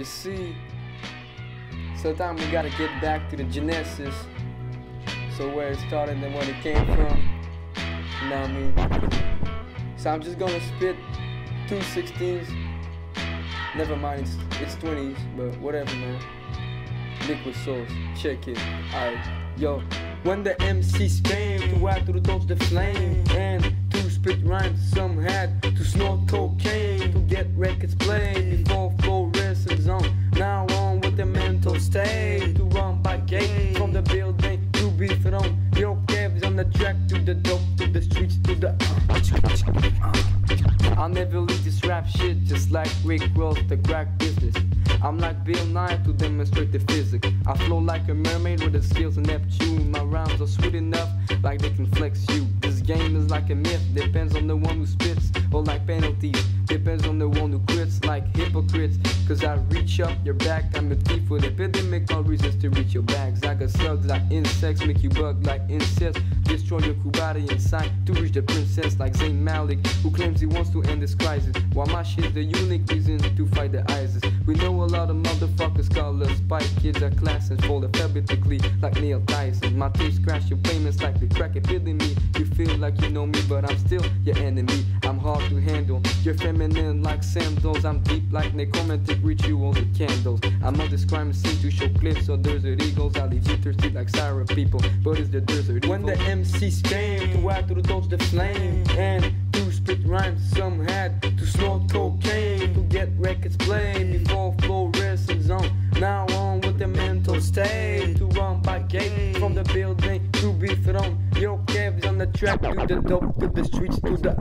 You see, sometimes we gotta get back to the genesis. So where it started and where it came from. You know what I mean? So I'm just gonna spit two 16s. Never mind, it's, it's 20s, but whatever, man. Liquid Swords, check it. Alright, yo. When the MCs came to add to the touch the flame and to spit rhymes, some had to snort cocaine to get records played before the track the dope the streets the. Uh. I'll never leave this rap shit just like Rick Ross, the crack business. I'm like Bill Nye to demonstrate the physics. I flow like a mermaid with the skills of Neptune. My rhymes are sweet enough, like they can flex you. Game is like a myth, depends on the one who spits, or like penalties. Depends on the one who quits, like hypocrites. Cause I reach up your back, I'm a thief with epidemic, all reasons to reach your bags. I got slugs like insects, make you bug like incest. Destroy your body inside to reach the princess, like Zayn Malik, who claims he wants to end this crisis. While my shit's the unique reason to fight the ISIS. We know a lot of motherfuckers call us spike kids are classes fall alphabetically like Neil Tyson. My tapes crash your payments like the crack epidemy. You feel like you know me, but I'm still your enemy. I'm hard to handle. You're feminine like sandals. I'm deep like necromantic rituals with candles. I'm on this crime scene to show cliffs or desert eagles. I leave you thirsty like Sarah people, but it's the desert. When the MCs came to add to the touch the flame and to spit rhymes, some had to snort cocaine to get records played before fluorescent zone. Now on with the mental state to run by gate from the building to be thrown. Track to the dope to the streets to the.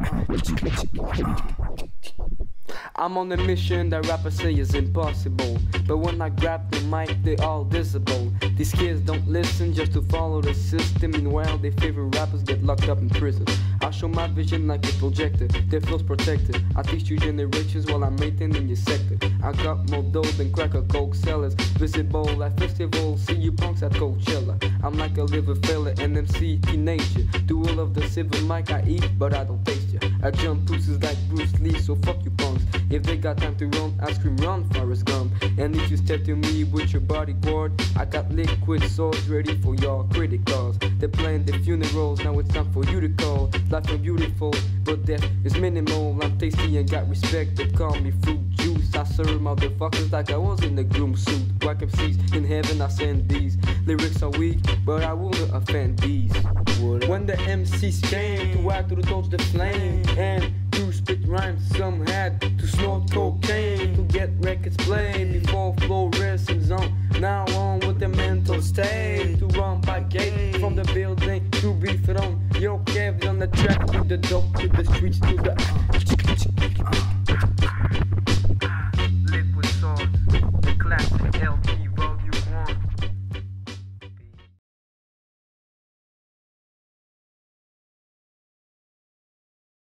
I'm on a mission that rappers say is impossible. But when I grab the mic, they all visible. These kids don't listen just to follow the system. Meanwhile, their favorite rappers get locked up in prison. I show my vision like a projector, their flow's protected. I teach you generations while I'm maintaining your sector. I got more dough than cracker coke sellers. Visible at festivals, see you punks at Coachella. I'm like a liver fella, an MC teenager. Do all of the silver mic I eat, but I don't taste ya. I jump pussies like Bruce Lee, so fuck you punks. If they got time to run, I scream run, Forrest Gump. And if you step to me with your bodyboard, I got liquid swords ready for your criticals. They're playing the funerals, now it's time for you to call. Life is beautiful, but death is minimal. I'm tasty and got respect, they call me juice. I serve motherfuckers like I was in the groom suit. Whack MCs in heaven, I send these. Lyrics are weak, but I wouldn't offend these. When the MCs came to add to the touch the flame and to spit rhymes, some had to snort cocaine to get records played before fluorescent zone. Now on with the mental state to run by gate from the building to be thrown. Your cabs on the track to the dope to the streets to the. Uh.